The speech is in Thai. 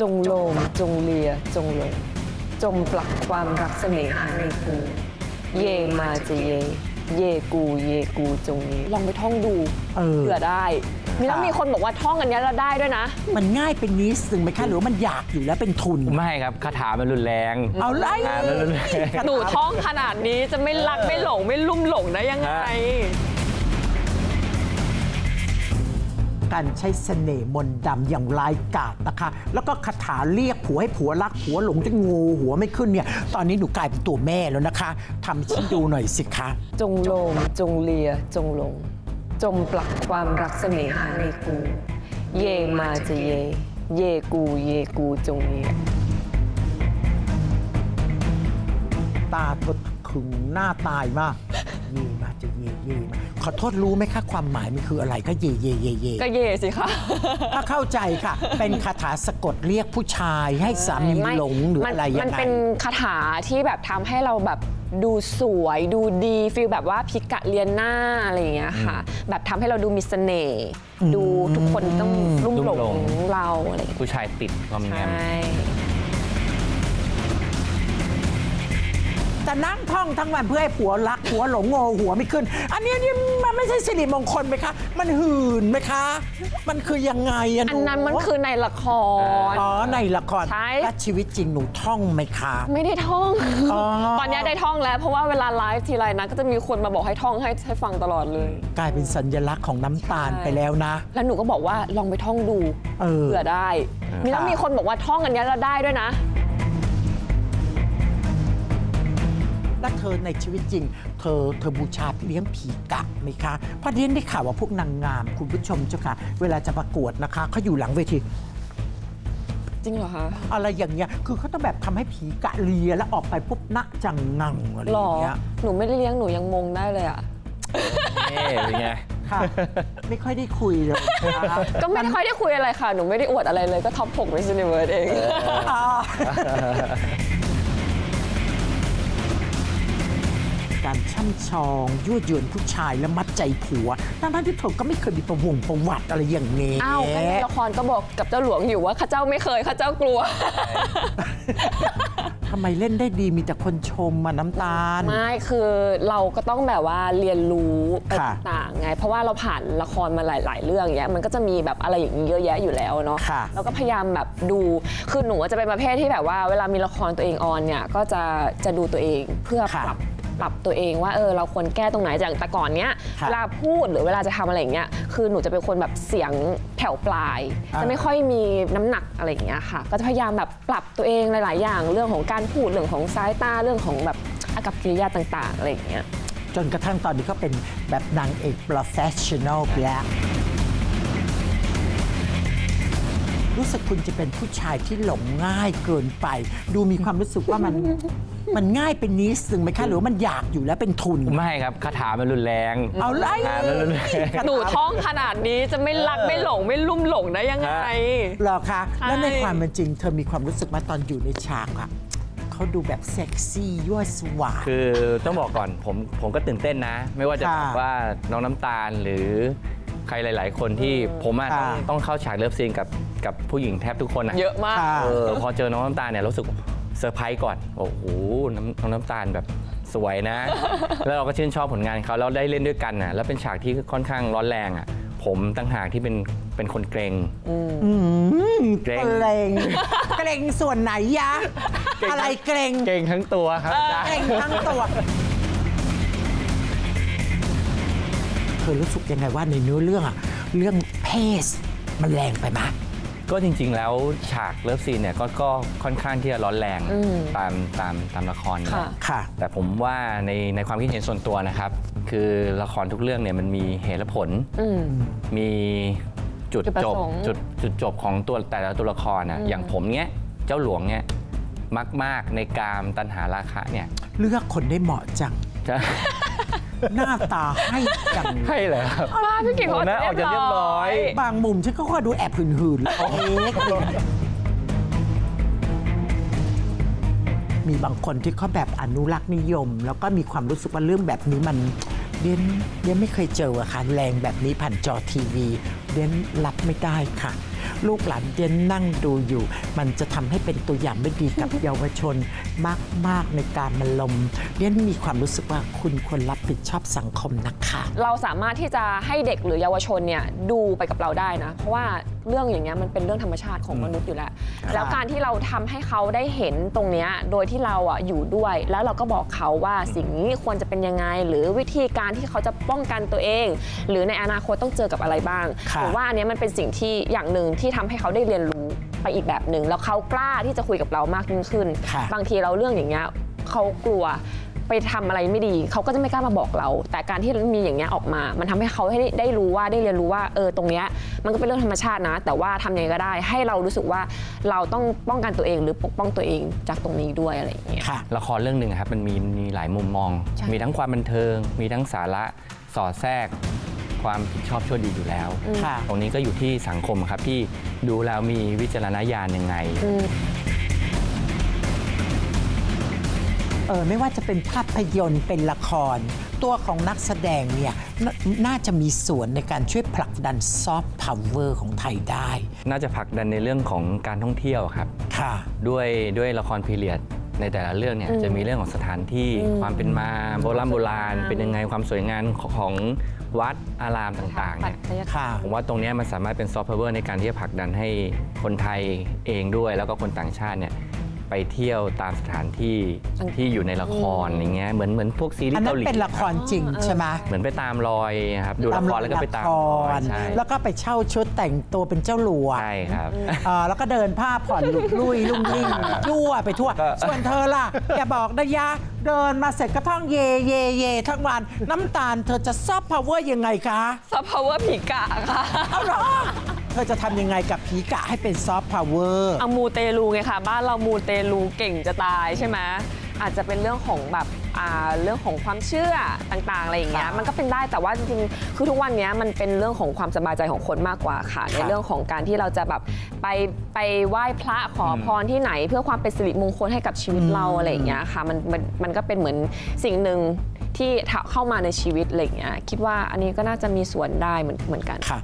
จงโลมจงเลียจงหลงจมปลักความรักเสน่หาในกู เยมาจะเย เยกูเยกูจงเยลองไปท่องดูเออ เผื่อได้มีแล้วมีคนบอกว่าท่องอันเนี้ยแล้วได้ด้วยนะ มันง่ายเป็นนิดนึงไหมคะหรือว่ามันอยากอยู่แล้วเป็นทุน ไม่ครับคาถามันรุนแรง เอาไล่คาถามันรุนแรง หนูท่องขนาดนี้จะไม่รักไม่หลงไม่ลุ่มหลงได้ยังไง การใช้เสน่ห์มนต์ดำอย่างร้ายกาจนะคะ แล้วก็คาถาเรียกผัวให้ผัวรักผัวหลงจนงูหัวไม่ขึ้นเนี่ย ตอนนี้หนูกลายเป็นตัวแม่แล้วนะคะทำให้ฉันดูหน่อยสิคะ จงโลมจงเลีย จงหลง จมปลักความรักเสน่หาในกู เยมาจะเย เยกูเยกูจงเยตาเธอขึงหน้าตายมาก เย่มาจะเย่เย่มาขอโทษรู้ไหมคะความหมายมันคืออะไรก็เย่เย่เย่เย่ก็เยสิคะถ้าเข้าใจค่ะ เป็นคาถาสะกดเรียกผู้ชายให้สามีไม่หลงหรือมันอะไรยังไงมันเป็นคาถาที่แบบทำให้เราแบบดูสวยดูดีฟีลแบบว่าพิกะเลียนหน้าอะไรอย่างเงี้ยค่ะ แบบทำให้เราดูมีเสน่ห์ดูทุกคนต้องรุ่มหลรุ่มหลงงเราอะไรอย่างเงี้ยผู้ชายติดความแงใช่ม แต่นั่งท่องทั้งวันเพื่อให้ผัวรักผัวหลงโงหัวไม่ขึ้น อันนี้นี่มันไม่ใช่สิริมงคลไหมคะ มันหื่นไหมคะ มันคือยังไงอะหอันนั้นมันคือในละคร อ๋อในละครใช่แล้วชีวิตจริงหนูท่องไหมคะ ไม่ได้ท่องอ๋อตอนเนี้ยได้ท่องแล้ว เพราะว่าเวลาไลฟ์ทีไรนะ ก็จะมีคนมาบอกให้ท่องให้ให้ฟังตลอดเลย กลายเป็นสัญลักษณ์ของน้ำตาลใช่ไปแล้วนะ แล้วหนูก็บอกว่าลองไปท่องดูเออเผื่อได้มีแล้วค่ะมีคนบอกว่าท่องอันเนี้ยแล้วได้ด้วยนะ แล้วเธอในชีวิตจริง เธอเธอบูชาเลี้ยงผีกะไหมคะเพราะเรียนได้ข่าวว่าพวกนางงามคุณผู้ชมเจ้าค่ะ เวลาจะประกวดนะคะเขาอยู่หลังเวทีจริงเหรอคะอะไรอย่างเงี้ยคือเขาต้องแบบทำให้ผีกะเลียแล้วออกไปปุ๊บนักจังงังอะไรอหรอย่างเงี้ยหนูไม่ได้เลี้ยงหนูยังมงได้เลยอะนี่เป็นไงค่ะไม่ค่อยได้คุยเลยนะคะก็ไม่ค่อยได้คุยอะไรค่ะ หนูไม่ได้อวดอะไรเลยก็ท็อป6 Miss Universe เอง การช่ำชองยั่วยวนผู้ชายแล้วมัดใจผัวทั้งๆที่เธอก็ไม่เคยมีประวงประวัติอะไรอย่างนี้อ้าวก็ในละครก็บอกกับเจ้าหลวงอยู่ว่าข้าเจ้าไม่เคยข้าเจ้ากลัว ทำไมเล่นได้ดีมีแต่คนชมมาน้ำตาล ไม่คือเราก็ต้องแบบว่าเรียนรู้ไปค่ะต่างๆไง เพราะว่าเราผ่านละครมาหลาย ๆ เรื่องเงี้ยมันก็จะมีแบบอะไรอย่างนี้เยอะแยะอยู่แล้วเนาะค่ะ เราก็พยายามแบบดูคือหนูจะเป็นประเภทที่แบบว่า เวลามีละครตัวเองออนเนี่ยก็จะจะดูตัวเองเพื่อค่ะ ปรับ ปรับตัวเองว่าเออเราควรแก้ตรงไหนอย่างแต่ก่อนเนี้ยค่ะเวลาพูดหรือเวลาจะทำอะไรอย่างเงี้ยคือหนูจะเป็นคนแบบเสียงแผ่วปลายอ่าจะไม่ค่อยมีน้ำหนักอะไรอย่างเงี้ยค่ะ ก็จะพยายามแบบปรับตัวเองหลาย ๆ อย่างเรื่องของการพูดเรื่องของสายตาเรื่องของแบบอากับกิริยาต่าง ๆ อะไรอย่างเงี้ยจนกระทั่งตอนนี้ก็เป็นแบบนางเอก professional ไปแล้วรู้สึกคุณจะเป็นผู้ชายที่หลงง่ายเกินไป ดูมีความรู้สึกว่ามัน มันง่ายเป็นนิดนึงไหมคะหรือว่ามันอยากอยู่แล้วเป็นทุน ไม่ครับคาถามันรุนแรง เอาไล่คาถามันรุนแรงหนูท่องขนาดนี้จะไม่รักไม่หลงไม่ลุ่มหลงได้ยังไงเหรอคะใช่แล้วในความเป็นจริง เธอมีความรู้สึกว่าตอนอยู่ในฉากอะเขาดูแบบเซ็กซี่ยั่วสวาทคือต้องบอกก่อนผมผมก็ตื่นเต้นนะ ไม่ว่าจะค่ะแบบว่าน้องน้ำตาลหรือใครหลาย ๆ คนที่ผมอะต้องค่ะต้องเข้าฉากเลิฟซีนกับกับผู้หญิงแทบทุกคนนะเยอะมากค่ะเออพอเจอน้องน้ำตาลเนี่ยรู้สึก เซอร์ไพรส์ก่อน โอ้โหน้ำน้องน้ำตาลแบบสวยนะ แล้วเราก็ชื่นชอบผลงานเขาแล้วได้เล่นด้วยกันน่ะ แล้วเป็นฉากที่ค่อนข้างร้อนแรงอะ ผมตั้งหากที่เป็นเป็นคนเกรงอืมเกรงเกรงเกรงส่วนไหนยะอะไรเกรงเกรงทั้งตัวครับอาจารย์ เกรงทั้งตัว เธอรู้สึกยังไงว่าในเนื้อเรื่องอะเรื่องเพศมันแรงไปไหม ก็จริงๆแล้วฉากเลิฟซีนเนี่ยก็ก็ค่อนข้างที่จะร้อนแรงอืมตามตามตามละครอยู่ค่ะค่ะ แต่ผมว่าในในความคิดเห็นส่วนตัวนะครับ คือละครทุกเรื่องเนี่ยมันมีเหตุและผลอืมมีจุดจุดประจบสงค์จุดจุดจบของตัวแต่ละตัวละครนะอืมอย่างผมเนี้ยเจ้าหลวงเนี่ยมาก ๆ ในกามตัณหาราคะเนี่ย เลือกคนได้เหมาะจังจะ หน้าตาให้จังให้เหรอครับว่าพี่กิ่งเขาโอ้นะออกจะเรียบร้อย บางมุมฉันก็คอยดูแอบหืนๆเอ๊ะมีบางคนที่เขาแบบอนุรักษ์นิยม แล้วก็มีความรู้สึกว่าเรื่องแบบนี้มันเรียนเรียนไม่เคยเจออะค่ะแรงแบบนี้ผ่านจอทีวีเรียนรับไม่ได้ค่ะ ลูกหลานเดียนนั่งดูอยู่ มันจะทำให้เป็นตัวอย่างไม่ดีกับเยาวชนมาก ๆ ในการมาลมเดียนมีความรู้สึกว่าคุณควรรับผิดชอบสังคมนะคะ เราสามารถที่จะให้เด็กหรือเยาวชนเนี่ยดูไปกับเราได้นะ เพราะว่าเรื่องอย่างเงี้ยมันเป็นเรื่องธรรมชาติของมนุษย์อยู่แล้ว แล้วการที่เราทำให้เขาได้เห็นตรงเนี้ยโดยที่เราอะอยู่ด้วย แล้วเราก็บอกเขาว่าสิ่งนี้ควรจะเป็นยังไง หรือวิธีการที่เขาจะป้องกันตัวเอง หรือในอนาคตต้องเจอกับอะไรบ้างค่ะหรือว่าอันเนี้ยมันเป็นสิ่งที่อย่างหนึ่งที่ทำให้เขาได้เรียนรู้ไปอีกแบบหนึ่งแล้วเขากล้าที่จะคุยกับเรามากยิ่งขึ้นค่ะบางทีเราเรื่องอย่างเงี้ยเขากลัวไปทำอะไรไม่ดี เขาก็จะไม่กล้ามาบอกเรา แต่การที่มีอย่างเงี้ยออกมา มันทำให้เขาให้ได้ได้รู้ว่าได้เรียนรู้ว่าเออตรงเนี้ยมันก็เป็นเรื่องธรรมชาตินะ แต่ว่าทำยังไงก็ได้ ให้เรารู้สึกว่าเราต้องป้องกันตัวเองหรือปกป้องตัวเองจากตรงนี้ด้วยอะไรอย่างเงี้ยค่ะละครเรื่องหนึ่งอะครับมันมีมีหลายมุมมองใช่มีทั้งความบันเทิง มีทั้งสาระสอดแทรก ความผิดชอบชั่วดีอยู่แล้ว ค่ะ ตรงนี้ก็อยู่ที่สังคมครับที่ดูแล้วมีวิจารณญาณยังไง เออไม่ว่าจะเป็นภาพยนตร์เป็นละคร ตัวของนักแสดงเนี่ยนน่าจะมีส่วนในการช่วยผลักดันซอฟต์พาวเวอร์ของไทยได้ น่าจะผลักดันในเรื่องของการท่องเที่ยวครับ ค่ะ ด้วยด้วยละครพีเรียดในแต่ละเรื่องเนี่ยจะมีเรื่องของสถานที่ความเป็นมาโบราณโบราณเป็นยังไงความสวยงามของ วัดอารามต่างๆปัเนี่ยจจัยค่ะผมว่าตรงเนี้ยมันสามารถเป็นซอฟต์พาวเวอร์ในการที่จะผลักดันให้คนไทยเองด้วย แล้วก็คนต่างชาติเนี่ย ไปเที่ยวตามสถานที่ที่อยู่ในละครอย่างเงี้ยเหมือนเหมือนพวกซีรีอันส์นั้เกานหลีเป็นละครจริงใช่ไหมเหมือนไปตามรอยครับดูละครแล้วก็ไปตามรอยละคใช่แล้วก็ไปเช่าชุดแต่งตัวเป็นเจ้าหลวงใช่ครับอ่าแล้วก็เดินผ้าผ่อนลุกลุยลุ่งลิ่งยั่วไปทั่วก็ส่วนเธอล่ะอย่าบอกนะยะเดินมาเสร็จก็ท่องเยเยเยทั้งวัน น้ำตาลเธอจะซอฟต์พาวเวอร์ยังไงคะซอฟต์พาวเวอร์ผีกะค่ะเอาเหรอเธอจะทำยังไงกับผีกะให้เป็นซอฟต์พาวเวอร์เอามูเตลูไงคะบ้านเรามูเตลูเก่งจะตายใช่ไหมอาจจะเป็นเรื่องของแบบอ่าเรื่องของความเชื่อต่างๆอะไรอย่างเงี้ยค่ะมันก็เป็นได้แต่ว่าจริงๆคือทุกวันเนี้ยมันเป็นเรื่องของความสบายใจของคนมากกว่าค่ะ ในเรื่องของการที่เราจะแบบไปไปไหว้พระขอพรที่ไหน เพื่อความเป็นสิริมงคลให้กับชีวิตเราอะไรอย่างเงี้ยค่ะมันมันมันก็เป็นเหมือนสิ่งหนึ่งที่เข้ามาในชีวิตอะไรอย่างเงี้ยคิดว่าอันนี้ก็น่าจะมีส่วนได้เหมือนเหมือนกันค่ะ